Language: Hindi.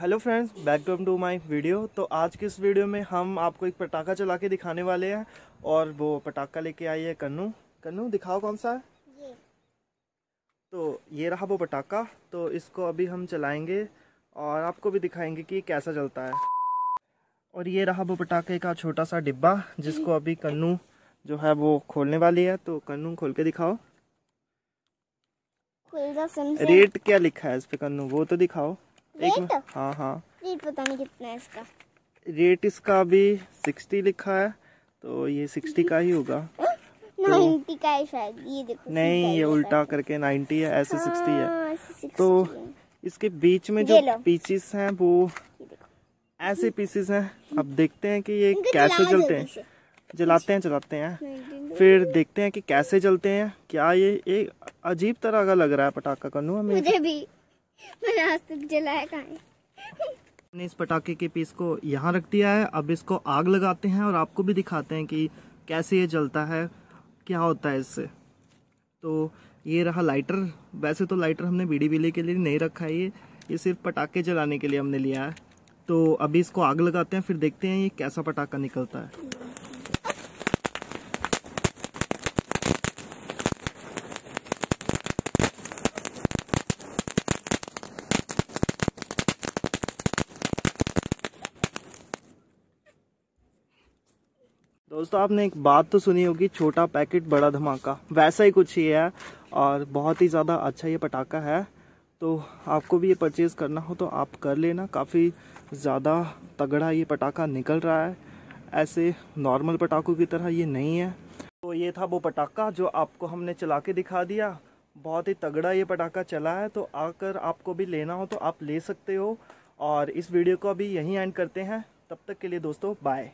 Hello friends back to to my video तो आज की इस वीडियो में हम आपको एक पटाखा चला के दिखाने वाले हैं और वो पटाखा लेके आई है कन्नू। कन्नू दिखाओ कौन सा है? ये। तो ये रहा वो पटाखा। तो इसको अभी हम चलाएँगे और आपको भी दिखाएँगे कि कैसा चलता है। और ये रहा वो पटाखे का छोटा सा डिब्बा जिसको अभी कन्नू जो है वो खोलने वाली है। तो कन्नू खोल के दिखाओ। रेट क्या लिखा है इस पे कन्नू? वो तो दिखाओ। एक? हाँ हाँ। रेट पता नहीं कितना है इसका। रेट इसका अभी सिक्सटी लिखा है तो ये सिक्सटी का ही होगा। नाइन्टी का है शायद ये देखो नहीं ये उल्टा करके नाइन्टी है ऐसे सिक्सटी हाँ, 60 तो इसके बीच में जो। पीसेस हैं वो ऐसे पीसेस हैं। अब देखते हैं कि ये कैसे चलते हैं। जलाते हैं चलाते हैं। फिर देखते हैं कि कैसे चलते हैं। क्या ये एक अजीब तरह का लग रहा है पटाखा कन्नू हमें मुझे भी। जलाया इस पटाखे के पीस को यहाँ रख दिया है। अब इसको आग लगाते हैं और आपको भी दिखाते हैं कि कैसे ये जलता है, क्या होता है इससे। तो ये रहा लाइटर वैसे तो लाइटर हमने बीड़ी बिली के लिए नहीं रखा है ये। ये सिर्फ़ पटाखे जलाने के लिए हमने लिया है। तो अभी इसको आग लगाते हैं, फिर देखते हैं ये कैसा पटाखा निकलता है। दोस्तों, आपने एक बात तो सुनी होगी, छोटा पैकेट, बड़ा धमाका। वैसा ही कुछ ही है और बहुत ही ज़्यादा अच्छा ये पटाखा है। तो आपको भी ये परचेज़ करना हो तो आप कर लेना। काफ़ी ज़्यादा तगड़ा ये पटाखा निकल रहा है। ऐसे नॉर्मल पटाखों की तरह ये नहीं है। तो ये था वो पटाखा जो आपको हमने चला के दिखा दिया। बहुत ही तगड़ा ये पटाखा चला है। तो आकर आपको भी लेना हो तो आप ले सकते हो। और इस वीडियो को अभी यहीं एंड करते हैं। तब तक के लिए दोस्तों बाय